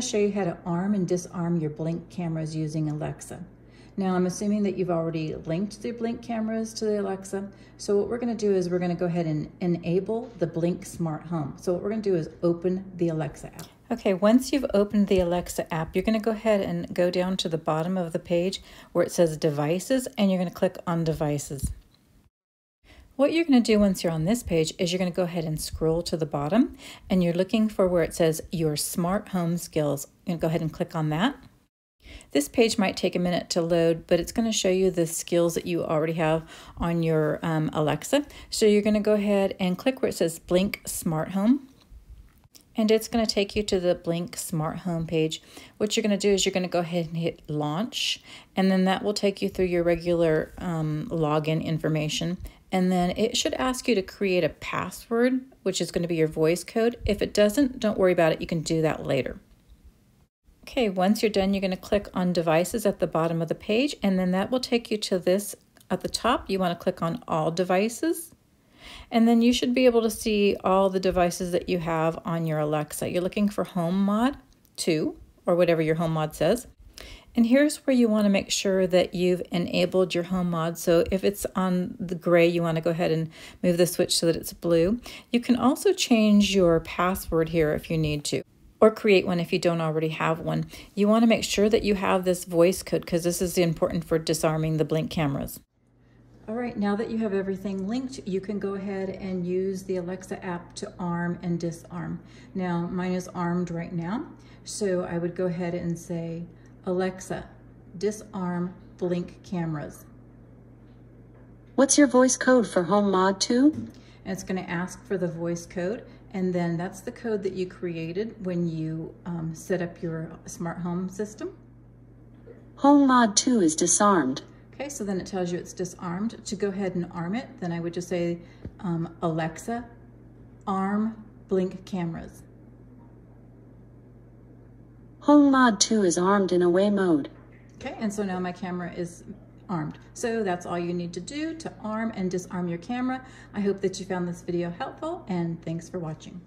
going to show you how to arm and disarm your blink cameras using Alexa. Now I'm assuming that you've already linked the blink cameras to the Alexa. So what we're gonna do is we're gonna go ahead and enable the Blink Smart Home. So what we're gonna do is open the Alexa app. Okay, once you've opened the Alexa app, you're gonna go ahead and go down to the bottom of the page where it says devices and you're gonna click on devices. What you're going to do once you're on this page is you're going to go ahead and scroll to the bottom and you're looking for where it says your smart home skills. You're going to go ahead and click on that. This page might take a minute to load, but it's going to show you the skills that you already have on your um, Alexa. So you're going to go ahead and click where it says Blink Smart Home. And it's going to take you to the Blink Smart Home page. What you're going to do is you're going to go ahead and hit Launch, and then that will take you through your regular um, login information. And then it should ask you to create a password, which is going to be your voice code. If it doesn't, don't worry about it. You can do that later. Okay, once you're done, you're going to click on devices at the bottom of the page, and then that will take you to this at the top. You want to click on all devices. And then you should be able to see all the devices that you have on your Alexa. You're looking for Home Mod 2, or whatever your Home Mod says. And here's where you want to make sure that you've enabled your home mod. So if it's on the gray, you want to go ahead and move the switch so that it's blue. You can also change your password here if you need to or create one if you don't already have one. You want to make sure that you have this voice code because this is important for disarming the blink cameras. All right, now that you have everything linked, you can go ahead and use the Alexa app to arm and disarm. Now, mine is armed right now, so I would go ahead and say, Alexa, disarm blink cameras. What's your voice code for Home Mod 2? And it's gonna ask for the voice code. And then that's the code that you created when you um, set up your smart home system. Home Mod 2 is disarmed. Okay, so then it tells you it's disarmed. To go ahead and arm it, then I would just say, um, Alexa, arm blink cameras. Home Mod 2 is armed in away mode. Okay, and so now my camera is armed. So that's all you need to do to arm and disarm your camera. I hope that you found this video helpful and thanks for watching.